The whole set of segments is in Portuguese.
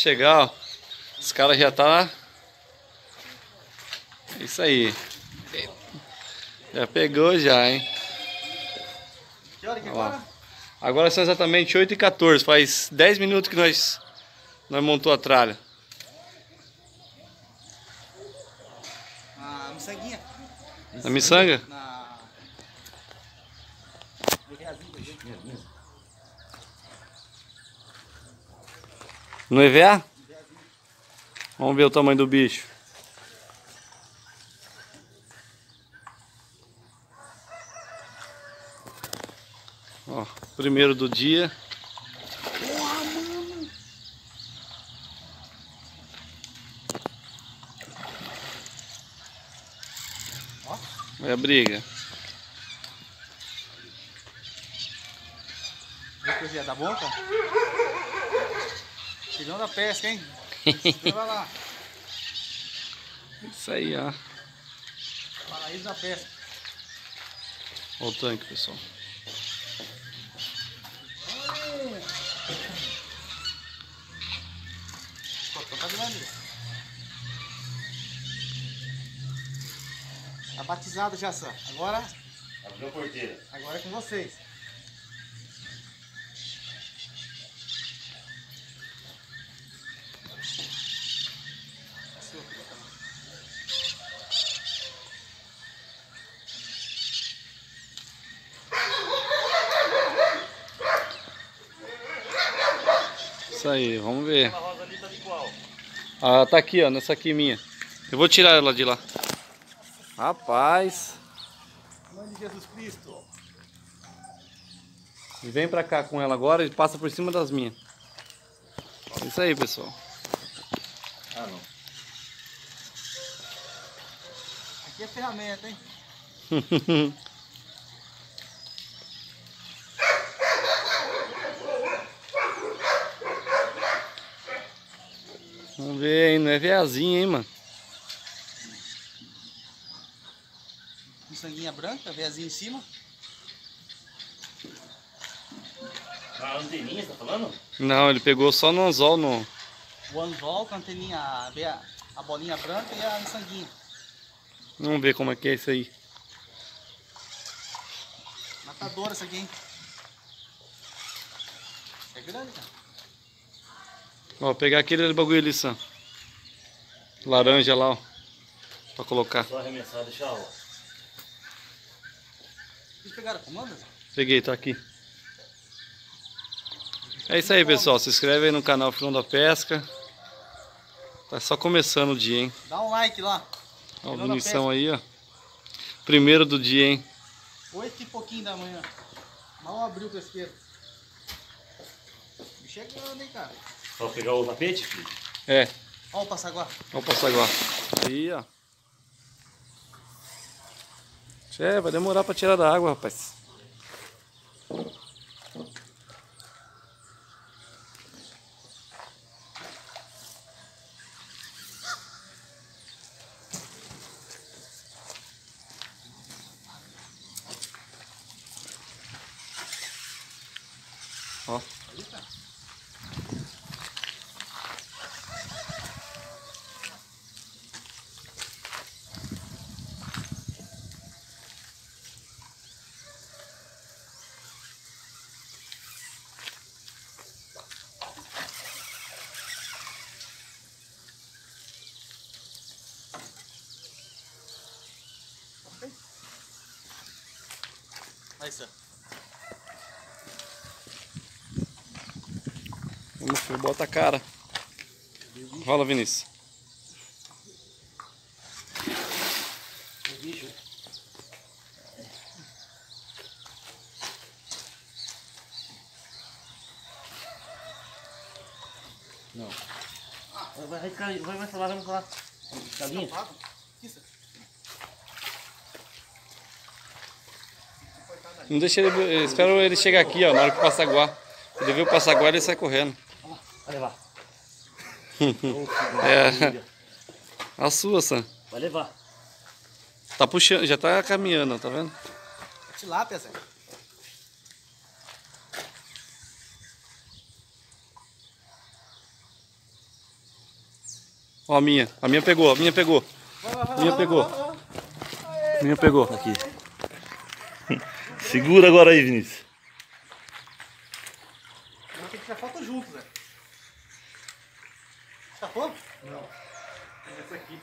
Chegar, ó. Os caras já tá. Isso aí. Já pegou já, hein? Que hora que é agora? Agora são exatamente 8 e 14 Faz 10 minutos que nós, nós montou a tralha. Na miçanguinha. Na miçanga? Na... No EVA? Vamos ver o tamanho do bicho. Ó, primeiro do dia. Olha a briga. Tá bom, cara? Filhão da pesca, hein? Vai lá. Isso aí, ó. Paraíso da pesca. Olha o tanque, pessoal. Tô tá grande. Tá batizado já, Sam. Agora, Abriu a porteira. agora é com vocês. Isso aí, vamos ver. A rosa ali tá de qual? Ah, tá aqui, ó, nessa aqui minha. Eu vou tirar ela de lá. Rapaz. Nome de Jesus Cristo. E vem pra cá com ela agora e passa por cima das minhas. Isso aí, pessoal. Ah, não. Aqui é ferramenta, hein? Vamos ver, hein? Não é veazinha, hein, mano? Miçanguinha branca, veazinho em cima. A anteninha, você tá falando? Não, ele pegou só no anzol no. O anzol com a anteninha, a, a bolinha branca e a miçanguinha. Vamos ver como é que é isso aí. Matadora essa aqui, hein? É grande, cara. Ó, pegar aquele bagulho ali, Sam. Laranja lá, ó. Pra colocar. Só arremessar, deixa ó. Vocês pegaram a comanda? Peguei, tá aqui. É isso aí, pessoal. Se inscreve aí no canal Filão da Pesca. Tá só começando o dia, hein? Dá um like lá. Ó, munição aí, ó. Primeiro do dia, hein? Oito e pouquinho da manhã. Mal abriu o pesqueiro. O bicho é hein, cara. Só pegar o tapete, filho? É, Ó o passaguá. ó o passaguá. Aí, ó. É, vai demorar pra tirar da água, rapaz. Aí, Sam. Vamos, filho, bota a cara. Rola, Vinícius. O bicho. Não. Vai, vai, vai, vai, vai falar, vamos falar. Galinha? Tampado? Isso. Não deixa ele. Espera ele chegar aqui, ó. Na hora que o passaguá. Ele vê o passaguá, ele sai correndo. Vai levar. É. A sua, Sam. Vai levar. Tá puxando, já tá caminhando, tá vendo? É tilápia, Zé. Ó a minha. A minha pegou, a minha pegou. A minha pegou. A minha pegou. Aqui. Segura agora aí, Vinícius. Vamos ter que tirar foto junto, Zé. Escapou? Não. Essa aqui.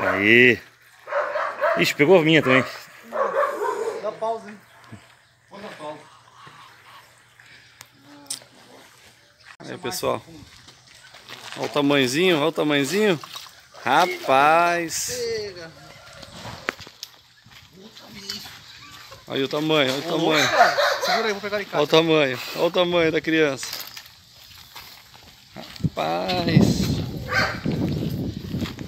Aí. Ixi, pegou a minha também. Dá pausa, hein? Vou dar pausa. Aí, pessoal. Olha o tamanhozinho, olha o tamanhozinho. Rapaz. Pega. Olha o tamanho, olha o tamanho. Segura aí, vou pegar Olha o tamanho, olha o tamanho da criança. Rapaz.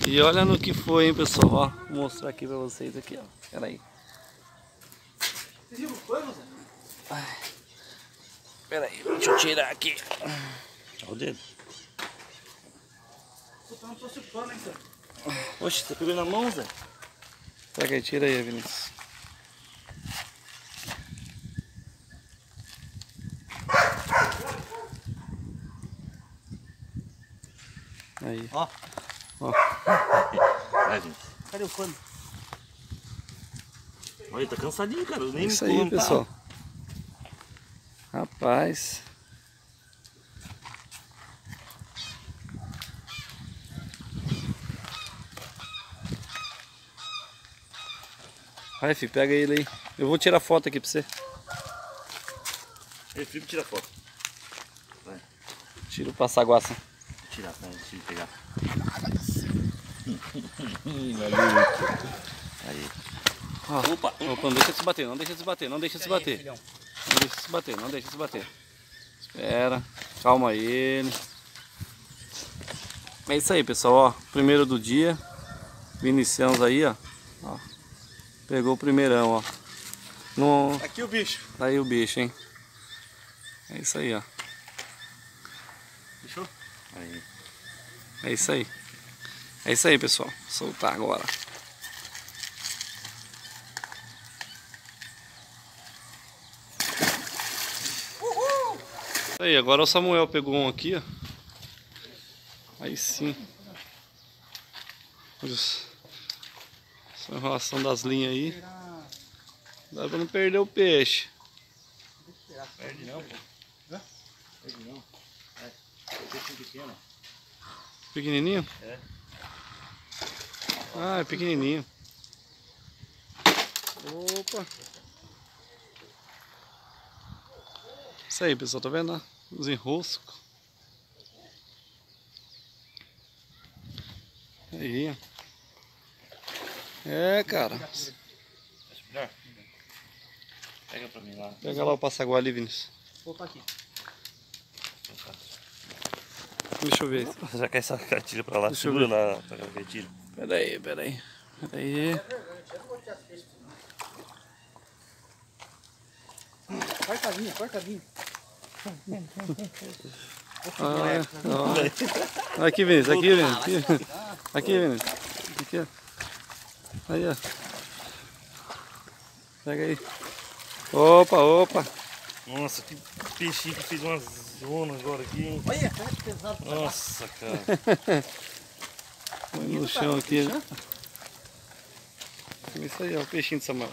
E olha no que foi, hein, pessoal. Ó, vou mostrar aqui pra vocês aqui, ó. Pera aí. Você viu o pano, Zé? Pera aí, deixa eu tirar aqui. Olha o dedo. Puta, eu não trouxe o pano, hein, Zé? Oxe, você pegou na mão, Zé? Pega aí, tira aí, Vinícius. Aí. Ó, Vai, Vinícius. cadê o pano? Olha, tá cansadinho, cara. Eu nem Isso me aí, pessoal. Rapaz. Vai, filho, pega ele aí. Eu vou tirar foto aqui pra você. Ei, Felipe, tira foto. Tira o passaguaça. Vou tirar, pra gente pegar. Maluco. Aí. Ó, Opa, opa, não deixa se bater, não deixa se bater, não deixa se bater. filhão. Não deixa se bater, não deixa se bater. Espera, calma ele. É isso aí, pessoal, ó. Primeiro do dia. Viniciamos aí, ó. ó. Pegou o primeirão, ó. No... Aqui o bicho. Tá aí o bicho, hein. É isso aí, ó. Fechou? Aí. É isso aí. É isso aí, pessoal. Soltar agora. Isso aí, agora o Samuel pegou um aqui, ó. Aí sim. Olha os- Essa enrolação das linhas aí. Dá pra não perder o peixe. Perde não, pô. Perde não. É. Peixe pequeno. Pequenininho? É. Ah, é pequenininho. Opa. Isso aí, pessoal, tá vendo? Os enroscos. Aí, ó. É, cara. Acho melhor? Pega pra mim lá. Pega lá o passaguá ali, Vinícius. Vou botar aqui. Deixa eu ver. Já quer essa cartilha pra lá. Deixa eu Segura lá a cartilha. Pera aí, pera aí. Pera aí. Cortadinha, cortadinha. Ah, ó. Aqui, Vinícius, aqui, Vinícius. Aqui, aqui Vinícius. Aqui, ó. Aí, ó. Pega aí. Opa, opa. Nossa, que peixinho que fez uma zona agora aqui, hein? Olha, cara, que pesado. Nossa, cara. Põe no chão aqui. né? Isso aí, ó, o peixinho de Samuel.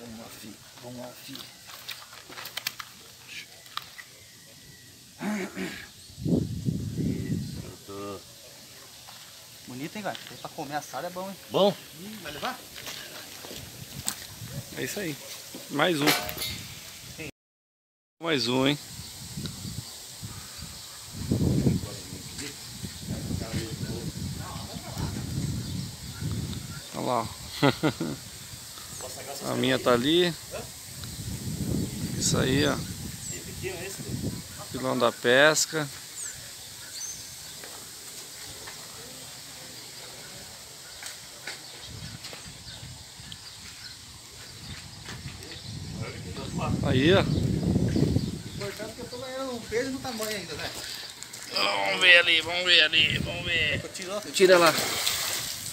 Vamos lá, filho. Vamos lá, filho. Isso, tô... Bonito, hein, cara? Pra comer assado é bom, hein? Bom? Ih, vai levar? É isso aí. Mais um. Mais um, hein? Olha lá. A minha tá ali. Isso aí, ó. Pilão da pesca. Aí, ó. Importante que eu tô ganhando peso e no tamanho ainda, né? Vamos ver ali, vamos ver ali, vamos ver. Tira lá.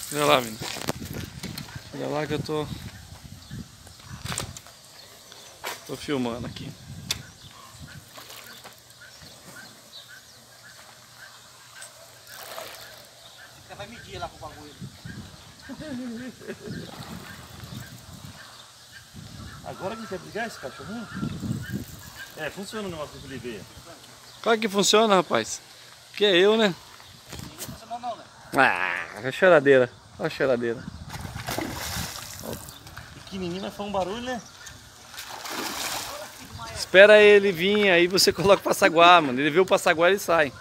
Tira lá, menino. Tira lá que eu tô. Tô filmando aqui. Você vai medir lá com o bagulho. Agora que quer brigar esse cachorrinho? É, funciona o negócio que eu liguei. Claro que funciona, rapaz. Que é eu, né? Não funcionou não, né? Ah, a choradeira. Olha a choradeira. Pequenininho, mas foi um barulho, né? Espera ele vir, aí você coloca o passaguá, mano. Ele vê o passaguá ele sai.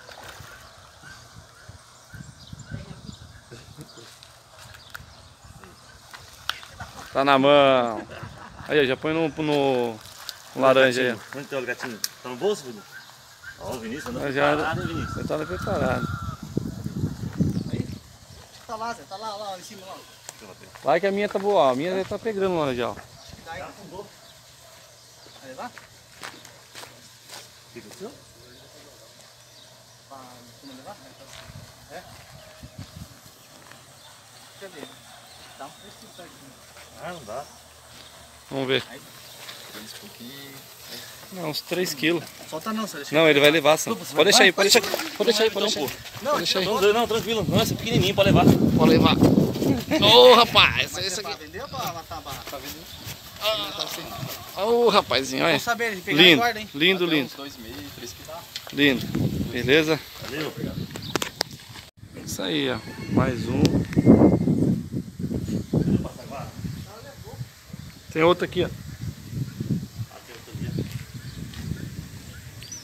Tá na mão. Aí, ó, já põe no, no, laranja aí. Onde tá o gatinho? Tá no bolso, Vinícius? Ó, o Vinícius anda Mas já- preparado, hein, Vinícius? Você tá preparado. Tá lá, Zé. Tá lá, lá, em cima, lá. Vai que a minha tá boa, ó. A minha já tá pegando lá já. ó. Daí afundou. Vai levar? Fica o seu? Pra levar? É? Cadê? Dá um fresquinho aqui. Ah, não dá. Vamos ver. Não, uns 3 quilos. Solta não. Deixa Não, ele vai levar, sim. Pode deixar aí, pode deixar. Pode deixar aí, pode deixar aí. Não, Pode deixar aí. Não, não, tranquilo. Não, esse é pequenininho, pode levar. Pode levar. Ô, rapaz, Mas esse é pra aqui. vender ou pra matar a barra? Pra vender. Ô, rapazinho, olha. Saber, ele pegar Lindo, guarda, hein? lindo, lindo. dois meses, três que dá. Lindo. Beleza? Valeu. Isso aí, ó. Mais um. Tem outro aqui, ó.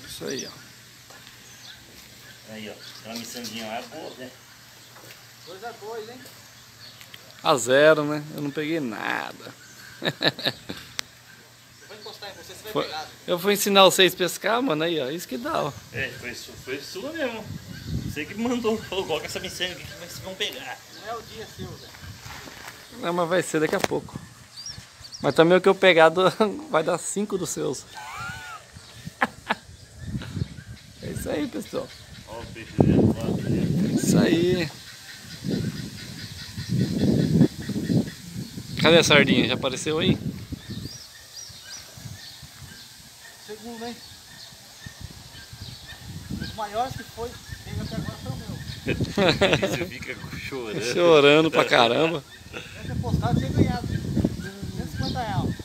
Isso aí, ó. Aí, ó. Aquela miçanguinha lá é boa, né? Dois a dois, hein? A zero, né? Eu não peguei nada. Eu vou encostar em você, você vai Foi- pegar. Eu vou ensinar vocês a pescar, mano. Aí, ó. Isso que dá, ó. É, foi, foi sua mesmo. Você que mandou. Falou, coloca essa miçanga aqui que vocês vão pegar. Não é o dia seu, Zé. Não, mas vai ser daqui a pouco. Mas também o que eu pegar do- vai dar cinco dos seus. É isso aí, pessoal. Ó o peixe dele, dele. Isso aí. Cadê a sardinha? Já apareceu aí? Segundo, hein? Os maiores que foi, veio até agora foi o meu. Você fica chorando. Chorando pra caramba. Se eu postado, tinha ganhado. 150 reais.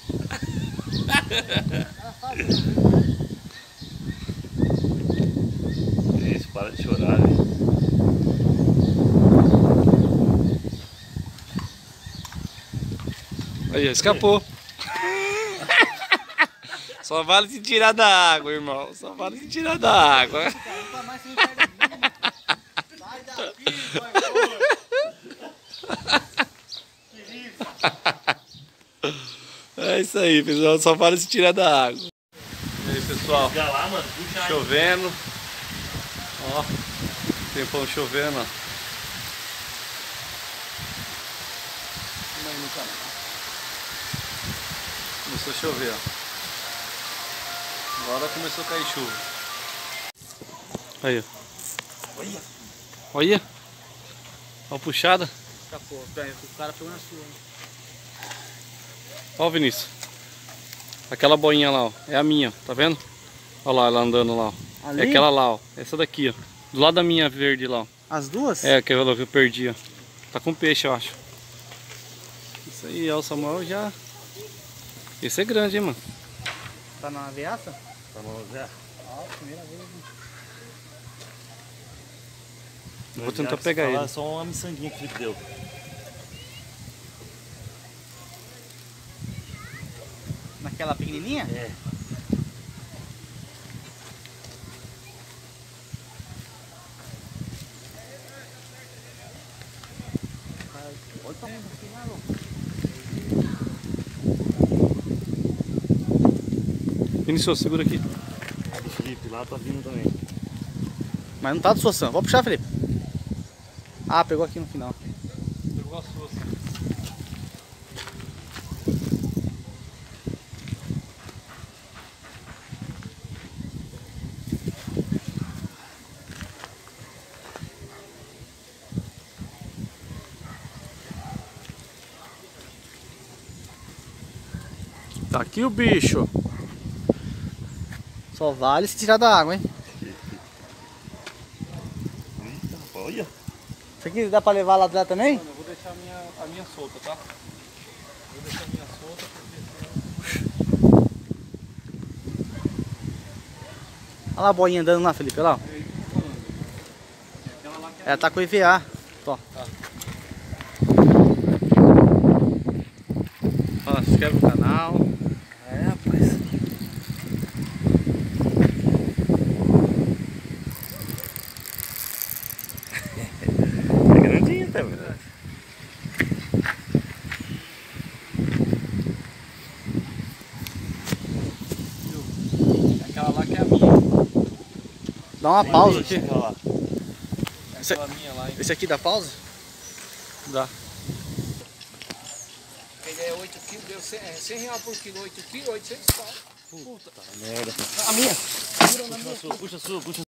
Era fácil, né? Isso, para de chorar. Aí, escapou. Só vale se tirar da água, irmão. Só vale se tirar da água. Sai daqui, vai embora. Que isso? É isso aí, pessoal. Só vale se tirar da água. E aí, pessoal. Lá, mano. Chovendo. Ó. Tempão chovendo, ó. Começou a chover, ó. Agora começou a cair chuva. Aí, ó. Olha. Olha. Ó a puxada. Escapou. O cara pegou na sua, hein? Ó, Vinícius. Aquela boinha lá, ó. É a minha. Tá vendo? Olha lá, ela andando lá, ó. Ali? É aquela lá, ó. Essa daqui, ó. Do lado da minha verde lá, ó. As duas? É, que eu perdi, ó. Tá com peixe, eu acho. Isso aí, ó. O Samuel já... Esse é grande, hein, mano. Tá na ameaça? Tá bom, Zé. Ó, primeira vez. Eu Vou tentar pegar ele. É só uma miçanguinha que deu. Naquela pequenininha? É. Olha o tamanho daqui, né, louco? Vinícius, segura aqui. O Felipe lá tá vindo também. Mas não tá do Soção. Vou puxar, Felipe. Ah, pegou aqui no final. Aqui o bicho. Só vale se tirar da água, hein? Eita, olha. Isso aqui dá pra levar lá dentro também? eu vou deixar a minha, a minha solta, tá? Vou deixar a minha solta Olha lá a boinha andando lá, Felipe, olha lá. Aquela lá que é Ela tá com EVA. Ó. Ó, se inscreve no canal. É, rapaz. É grandinho também. Aquela lá que é a minha. Dá uma pausa aqui. Lá. Lá, hein? Esse aqui dá pausa? Dá. Ele é 8 quilos, deu 100, é 100 reais por quilo, 8 quilos, 800 pau. Merda. A minha. Puxa a sua, puxa a sua, puxa